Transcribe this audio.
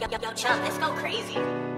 yo, yo, yo, chump! let's go crazy.